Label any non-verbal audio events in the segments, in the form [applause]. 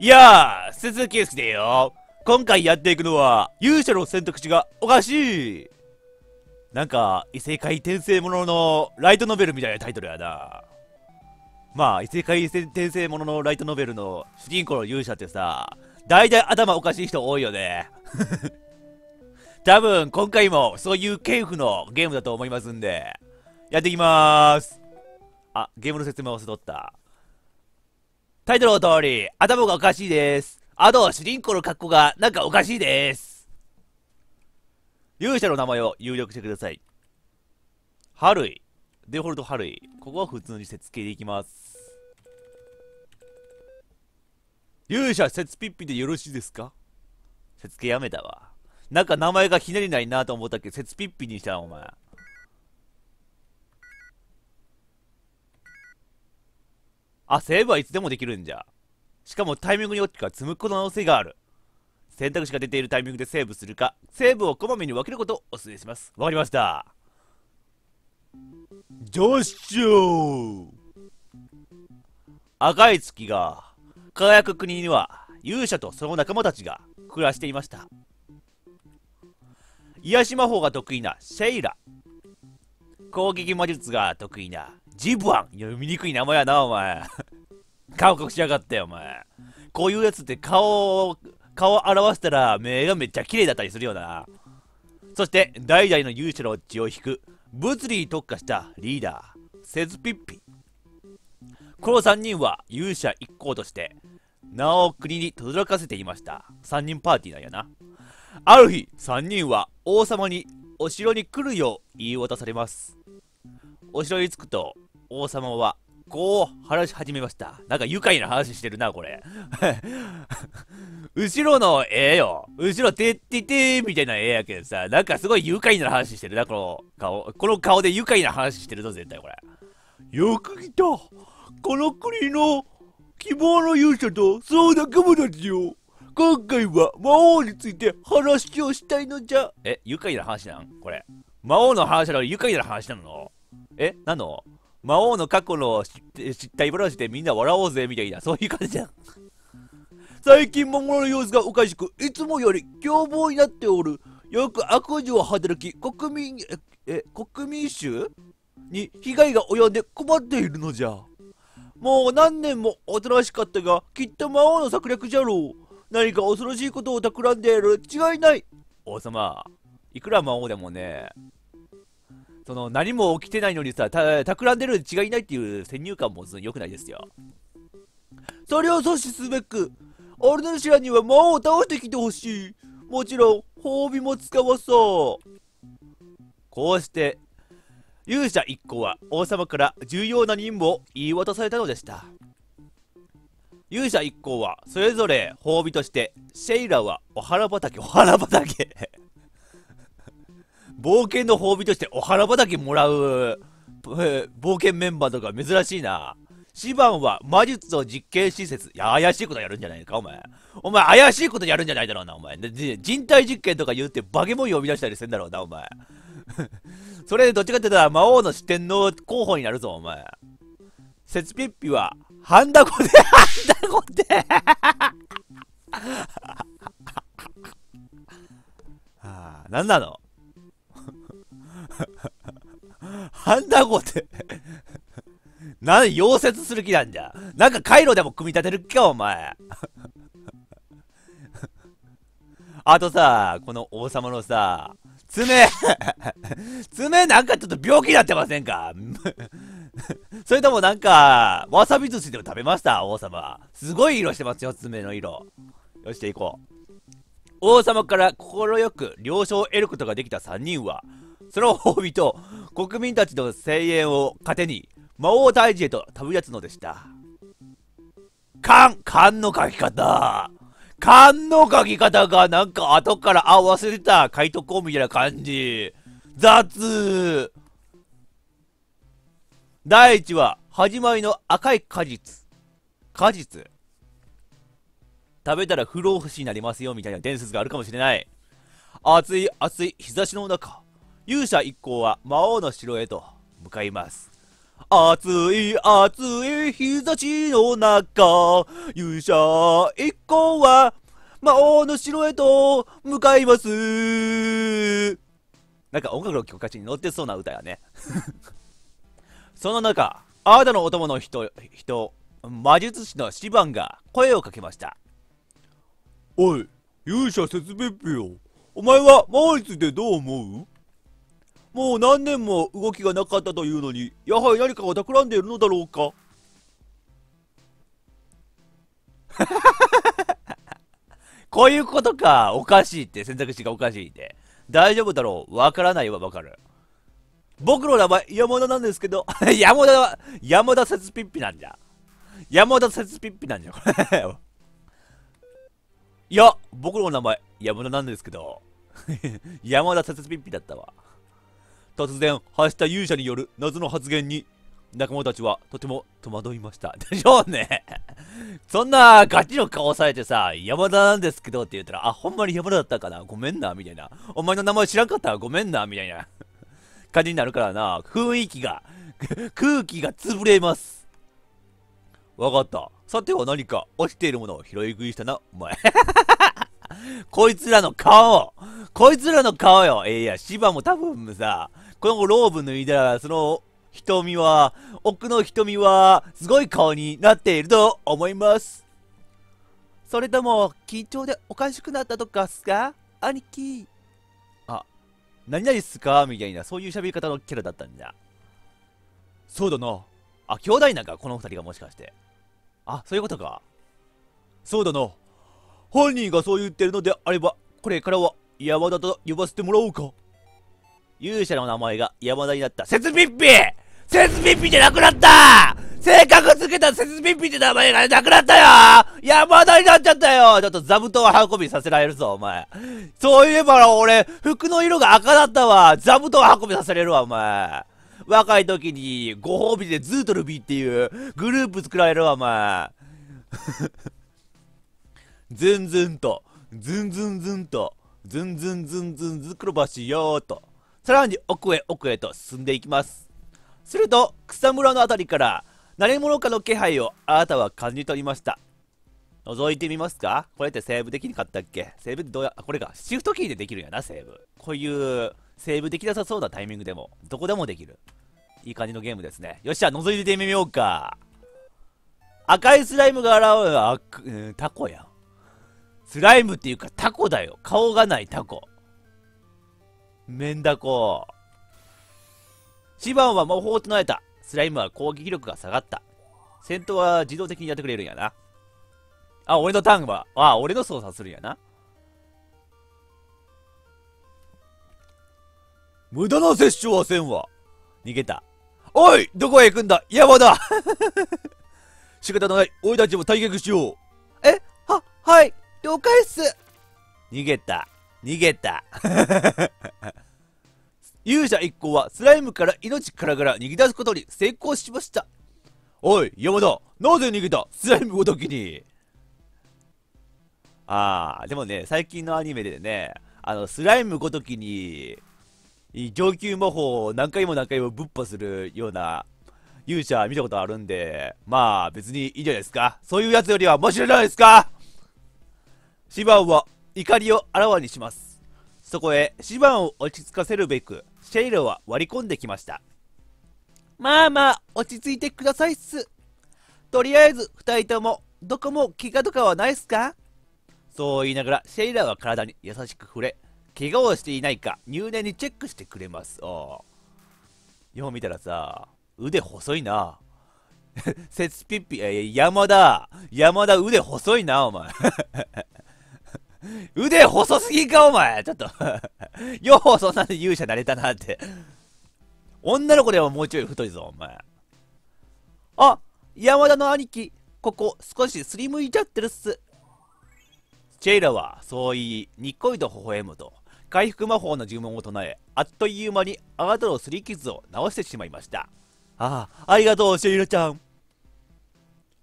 いやー、鈴木介でよ。今回やっていくのは、勇者の選択肢がおかしい。なんか、異世界転生もののライトノベルみたいなタイトルやな。まあ、異世界転生もののライトノベルの主人公の勇者ってさ、大体頭おかしい人多いよね。[laughs] 多分、今回もそういう系譜のゲームだと思いますんで、やっていきまーす。あ、ゲームの説明を忘れとった。タイトルの通り、頭がおかしいです。あと、主人公の格好がなんかおかしいです。勇者の名前を入力してください。ハルイ。デフォルトハルイ。ここは普通に設計でいきます。勇者節ピッピでよろしいですか？設計やめたわ。なんか名前がひねりないなと思ったっけ？ど、節ピッピにしたなお前。あ、セーブはいつでもできるんじゃ。しかもタイミングによっては積む可能性がある。選択肢が出ているタイミングでセーブするか、セーブをこまめに分けることをお勧めします。わかりました。ジョッシュ赤い月が輝く国には勇者とその仲間たちが暮らしていました。癒し魔法が得意なシェイラ。攻撃魔術が得意なジブアン読みにくい名前やな、お前。[laughs] 顔隠しやがって、お前。こういうやつって顔を、顔を表したら目がめっちゃ綺麗だったりするよな。そして、代々の勇者の血を引く、物理に特化したリーダー、セズピッピ。この3人は勇者一行として、名を国に轟かせていました。3人パーティーなんやな。ある日、3人は王様にお城に来るよう言い渡されます。お城に着くと、王様は、こう話し始めました。なんか愉快な話してるな、これ。[laughs] 後ろの絵よ。後ろ、てっててみたいな絵やけどさ、なんかすごい愉快な話してるな、この顔。この顔で愉快な話してるぞ、絶対これ。よく来た。この国の希望の勇者とそう仲間たちよ。今回は魔王について話をしたいのじゃ。え、愉快な話なん？これ。魔王の話なの愉快な話なの？え、なの？魔王の過去の失態話でみんな笑おうぜみたいな、そういう感じじゃん。最近モンゴルの様子がおかしく、いつもより凶暴になっておる。よく悪事を働き、国民、え、国民衆に被害が及んで困っているのじゃ。もう何年もおとなしかったが、きっと魔王の策略じゃろう。何か恐ろしいことを企んでいる違いない。王様、いくら魔王でもね、その何も起きてないのにさ、た企んでるに違いないっていう先入観も良くないですよ。それを阻止すべく、オルネシアには魔王を倒してきてほしい。もちろん、褒美も使わそう。こうして、勇者一行は王様から重要な任務を言い渡されたのでした。勇者一行はそれぞれ褒美として、シェイラはお花畑、お花畑冒険の褒美としてお花畑もらう、冒険メンバーとか珍しいな。シバンは魔術と実験施設。いや、怪しいことやるんじゃないか、お前。お前、怪しいことやるんじゃないだろうな、お前。人体実験とか言ってバケモン呼び出したりするんだろうな、お前。[laughs] それでどっちかって言ったら魔王の四天王候補になるぞ、お前。セツピッピは、ハンダゴで、ハンダゴでは [laughs] あ、なんなの？ハンダゴってなんで溶接する気なんじゃなんか回路でも組み立てる気か、お前。あとさ、この王様のさ、爪爪なんかちょっと病気になってませんか？それともなんか、わさび寿司でも食べました？王様。すごい色してますよ、爪の色。よし、じゃ行こう。王様から快く了承を得ることができた3人は、その褒美と国民たちの声援を糧に、魔王退治へと旅立つのでした。勘勘の書き方勘の書き方がなんか後から、あ、忘れた書いとこうみたいな感じ。雑第1話、始まりの赤い果実。果実。食べたら不老不死になりますよみたいな伝説があるかもしれない。暑い暑い日差しの中、勇者一行は魔王の城へと向かいます。暑い暑い日差しの中、勇者一行は魔王の城へと向かいます。なんか音楽の曲歌詞に乗ってそうな歌やね。[laughs] その中、あなたのお供の人、人、魔術師のシバンが声をかけました。おい、勇者説明ピよ。お前は魔王についてどう思う？もう何年も動きがなかったというのに、やはり何かを企んでいるのだろうか？[laughs] こういうことか。おかしいって。選択肢がおかしいって。大丈夫だろう。わからないはわかる。僕の名前、山田なんですけど、[laughs] 山田は、山田節ピッピなんじゃ。山田節ピッピなんじゃ、これ。いや、僕の名前、山田なんですけど、[laughs] 山田節ピッピだったわ。突然発した勇者による謎の発言に、仲間たちはとても戸惑いました。でしょうね。[laughs] そんなガチの顔されてさ、山田なんですけどって言ったら、あ、ほんまに山田だったかな？ごめんな、みたいな。お前の名前知らんかった？ごめんな、みたいな [laughs] 感じになるからな。雰囲気が空気が潰れます。わかった。さては何か落ちているものを拾い食いしたな、お前。[laughs] こいつらの顔こいつらの顔よえー、いや、芝も多分さ、このローブ脱いだら、その瞳は、奥の瞳は、すごい顔になっていると思います。それとも、緊張でおかしくなったとかっすか？兄貴。あ、何々っすか？みたいな、そういう喋り方のキャラだったんだ。そうだな。あ、兄弟なんか、この二人がもしかして。あ、そういうことか。そうだな。本人がそう言ってるのであれば、これからは山田と呼ばせてもらおうか。勇者の名前が山田になった。節ピッピ節ピッピじゃなくなった性格つけた節ピッピって名前がなくなったよ山田になっちゃったよちょっと座布団運びさせられるぞ、お前。そういえば俺、服の色が赤だったわ。座布団運びさせれるわ、お前。若い時にご褒美でズートルビーっていうグループ作られるわ、お前。ズンズンと、ズンズンズンと、ズンズンズンズンズクロバシよーと。さらに奥へ奥へと進んでいきます。すると、草むらのあたりから何者かの気配をあなたは感じ取りました。覗いてみますか？これってセーブできなかったっけ？セーブってどうや、これか。シフトキーでできるんやな、セーブ。こういうセーブできなさそうなタイミングでも、どこでもできる。いい感じのゲームですね。よっしゃ、覗いてみようか。赤いスライムが現れる、あ、うん、タコやん。スライムっていうかタコだよ。顔がないタコ。メンダコ。シバンは魔法を唱えた。スライムは攻撃力が下がった。戦闘は自動的にやってくれるんやな。あ、俺のターンは、あ、俺の操作するんやな。無駄な接触はせんわ。逃げた。おいどこへ行くんだ？山だ [laughs] 仕方ない。俺たちも退却しよう。え？は、はい。了解っす。逃げた。逃げた。[laughs] 勇者一行はスライムから命からがら逃げ出すことに成功しました。おい、山田、なぜ逃げた？スライムごときに。あー、でもね、最近のアニメでね、あの、スライムごときに、上級魔法を何回も何回もぶっ破するような勇者見たことあるんで、まあ別にいいじゃないですか？そういうやつよりはマシじゃないですか？シバンは怒りをあらわにします。そこへシバンを落ち着かせるべく、シェイロは割り込んできました。まあまあ、落ち着いてくださいっす。とりあえず、二人とも、どこも怪我とかはないっすか？そう言いながら、シェイラは体に優しく触れ、怪我をしていないか入念にチェックしてくれます。およう見たらさ、腕細いな。セツピッピ、え山田、山田腕細いな、お前。腕細すぎか、お前ちょっと [laughs] ようそんなに勇者なれたなって女の子でももうちょい太いぞ、お前。あ、山田の兄貴、ここ少しすりむいちゃってるっす。チェイラはそう言い、にっこりと微笑むと、回復魔法の呪文を唱え、あっという間にあなたのすり傷を治してしまいました。ああ、ありがとう、シェイラちゃん。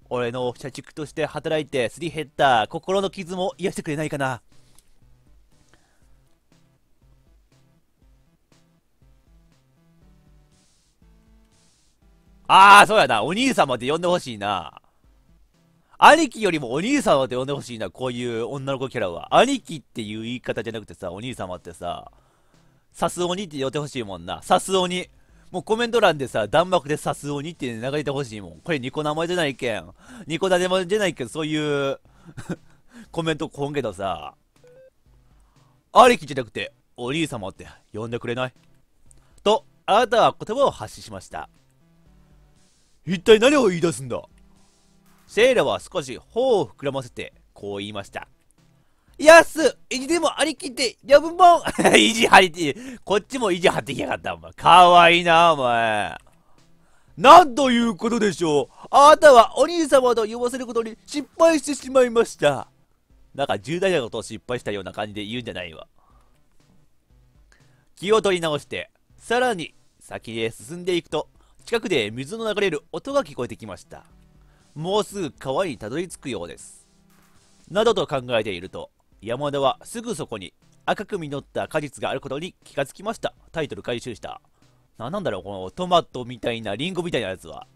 俺の社畜として働いてすり減った心の傷も癒してくれないかな。ああ、そうやな。お兄様って呼んでほしいな。兄貴よりもお兄様って呼んでほしいな、こういう女の子キャラは。兄貴っていう言い方じゃなくてさ、お兄様ってさ、さす鬼って呼んでほしいもんな。さす鬼。もうコメント欄でさ、弾幕でさす鬼って流れてほしいもん。これニコ生じゃないけん。ニコ生じゃないけん、そういう [laughs] コメントこんけどさ、兄貴じゃなくて、お兄様って呼んでくれない？と、あなたは言葉を発しました。一体何を言い出すんだ？セイラは少し頬を膨らませて、こう言いました。やす意地でもありきって呼ぶもん意地張りて、こっちも意地張ってきやがった、お前。かわいいな、お前。なんということでしょう。あなたはお兄様と呼ばせることに失敗してしまいました。なんか重大なことを失敗したような感じで言うんじゃないわ。気を取り直して、さらに先へ進んでいくと、近くで水の流れる音が聞こえてきました。もうすぐ川にたどり着くようです。などと考えていると、山田はすぐそこに赤く実った果実があることに気がつきました。タイトル回収した。何なんだろう、このトマトみたいな、リンゴみたいなやつは。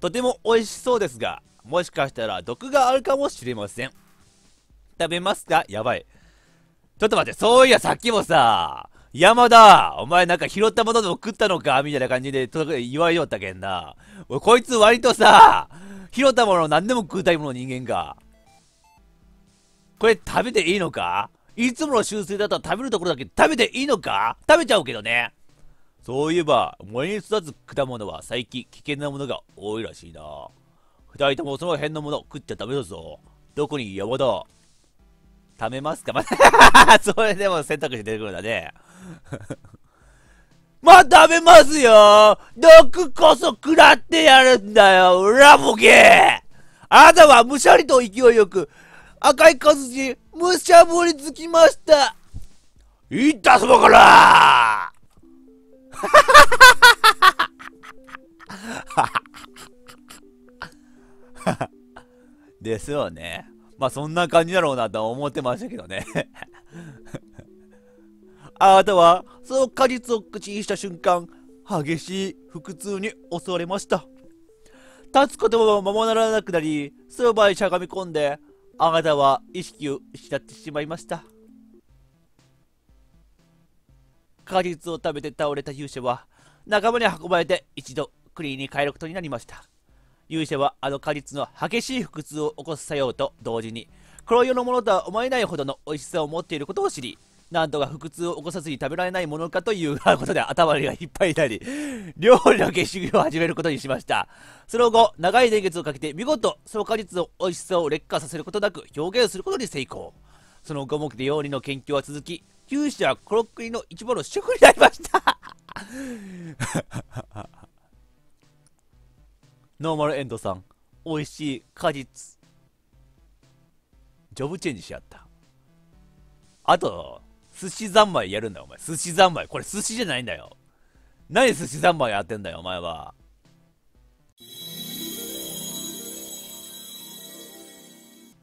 とても美味しそうですが、もしかしたら毒があるかもしれません。食べますか？やばい。ちょっと待って、そういやさっきもさ、山田、お前なんか拾ったものでも食ったのか？みたいな感じで言われよったけんな。俺こいつ割とさ、拾ったもの何でも食うタイプの人間が。これ食べていいのか？いつもの習性だったら食べるところだけ食べていいのか？食べちゃうけどね。そういえば、森に育つ果物は最近危険なものが多いらしいな。二人ともその辺のもの食っちゃダメだぞ。どこに山田食べますか？ま [laughs] それでも選択肢出てくるんだね。[laughs] まあ、食べますよ毒こそ食らってやるんだよラボゲーあなたはむしゃりと勢いよく赤い数字むしゃぶりつきましたいったそばから [laughs] ですよね。まあそんな感じだろうなと思ってましたけどね [laughs] あなたはその果実を口にした瞬間、激しい腹痛に襲われました。立つこともままならなくなり、その場にしゃがみ込んで、あなたは意識を失ってしまいました。果実を食べて倒れた勇者は、仲間に運ばれて一度クリーンに帰ることになりました。勇者はあの果実の激しい腹痛を起こす作用と同時に、黒色のものとは思えないほどの美味しさを持っていることを知り、なんとか腹痛を起こさずに食べられないものかということで頭がいっぱいになり、[laughs] 料理の決修を始めることにしました。その後、長い年月をかけて見事、その果実の美味しさを劣化させることなく表現することに成功。その五目で料理の研究は続き、九州はコロックリの一番の主婦になりました [laughs] ノーマルエンドさん、美味しい果実。ジョブチェンジしちゃった。あと、寿司三昧やるんだよ、お前。寿司三昧。これ寿司じゃないんだよ。何寿司三昧やってんだよ、お前は。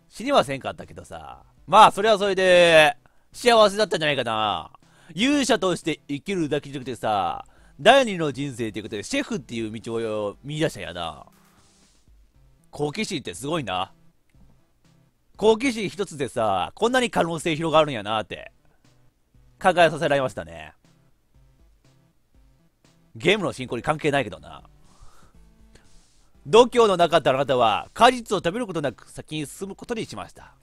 死にはせんかったけどさ。まあ、それはそれで、幸せだったんじゃないかな。勇者として生きるだけじゃなくてさ、第二の人生っていうことで、シェフっていう道を見出したんやな。好奇心ってすごいな。好奇心一つでさ、こんなに可能性広がるんやなって。考えさせられましたね。ゲームの進行に関係ないけどな。度胸のなかったあなたは果実を食べることなく先に進むことにしました。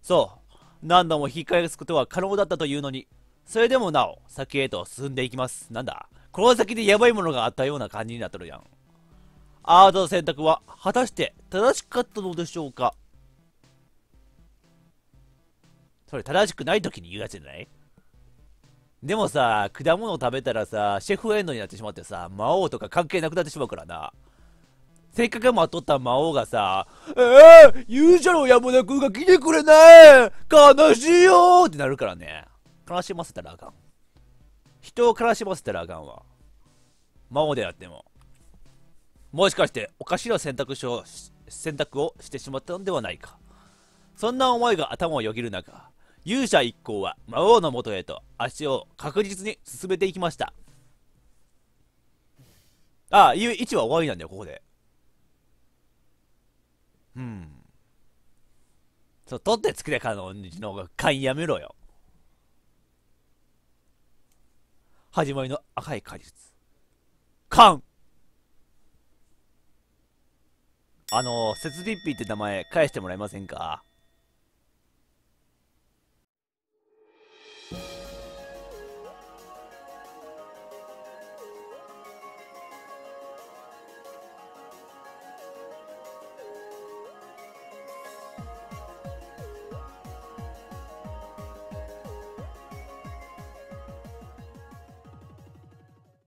そう。何度も引き返すことは可能だったというのに、それでもなお先へと進んでいきます。なんだ？この先でヤバいものがあったような感じになっとるやん。あートの選択は果たして正しかったのでしょうか？それ正しくない時に言うやつじゃない？でもさ、果物食べたらさ、シェフエンドになってしまってさ、魔王とか関係なくなってしまうからな。せっかく待っとった魔王がさ、えー、勇者の山田君が来てくれない悲しいよってなるからね。悲しませたらあかん。人を悲しませたらあかんわ。魔王であっても。もしかしておかしな選択肢を選択をしてしまったのではないか。そんな思いが頭をよぎる中、勇者一行は魔王のもとへと足を確実に進めていきました。あ、1話終わりなんだよ、ここで。うん。そう、取って作れかのの勘やめろよ。始まりの赤い果実。勘あの、セツリッピーって名前返してもらえませんか？